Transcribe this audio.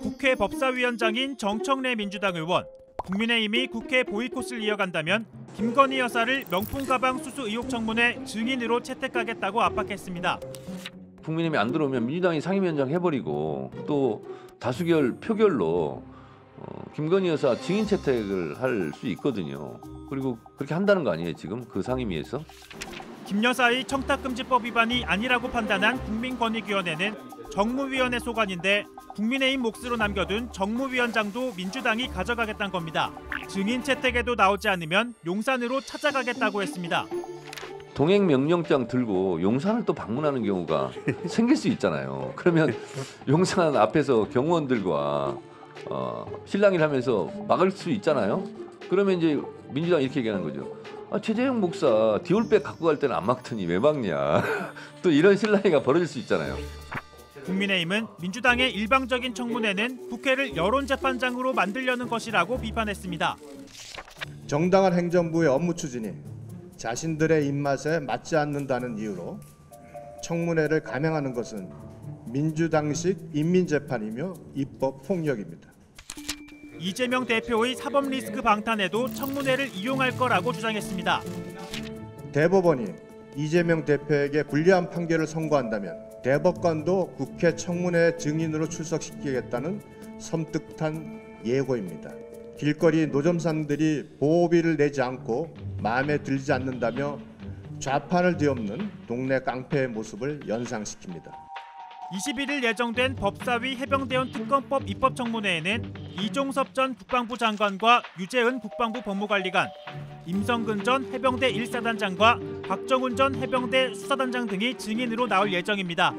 국회 법사위원장인 정청래 민주당 의원, 국민의힘이 국회 보이콧을 이어간다면 김건희 여사를 명품 가방 수수 의혹 청문회 증인으로 채택하겠다고 압박했습니다. 국민의힘이 안 들어오면 민주당이 상임위원장 해버리고 또 다수결 표결로 어, 김건희 여사 증인 채택을 할 수 있거든요. 그리고 그렇게 한다는 거 아니에요 지금 그 상임위에서? 김 여사의 청탁금지법 위반이 아니라고 판단한 국민권익위원회는 정무위원회 소관인데 국민의힘 몫으로 남겨둔 정무위원장도 민주당이 가져가겠다는 겁니다. 증인 채택에도 나오지 않으면 용산으로 찾아가겠다고 했습니다. 동행 명령장 들고 용산을 또 방문하는 경우가 생길 수 있잖아요. 그러면 용산 앞에서 경호원들과 어, 실랑이를 하면서 막을 수 있잖아요. 그러면 이제 민주당 이렇게 얘기하는 거죠. 아, 최재형 목사 디올백 갖고 갈 때는 안 막더니 왜 막냐. 또 이런 실랑이가 벌어질 수 있잖아요. 국민의힘은 민주당의 일방적인 청문회는 국회를 여론재판장으로 만들려는 것이라고 비판했습니다. 정당한 행정부의 업무 추진이 자신들의 입맛에 맞지 않는다는 이유로 청문회를 감행하는 것은 민주당식 인민재판이며 입법 폭력입니다. 이재명 대표의 사법 리스크 방탄에도 청문회를 이용할 거라고 주장했습니다. 대법원이 이재명 대표에게 불리한 판결을 선고한다면 대법관도 국회 청문회 증인으로 출석시키겠다는 섬뜩한 예고입니다. 길거리 노점상들이 보호비를 내지 않고 마음에 들지 않는다며 좌판을 뒤엎는 동네 깡패의 모습을 연상시킵니다. 21일 예정된 법사위 해병대원 특검법 입법 청문회에는 이종섭 전 국방부 장관과 유재은 국방부 법무관리관, 임성근 전 해병대 1사단장과 박정훈 전 해병대 수사단장 등이 증인으로 나올 예정입니다.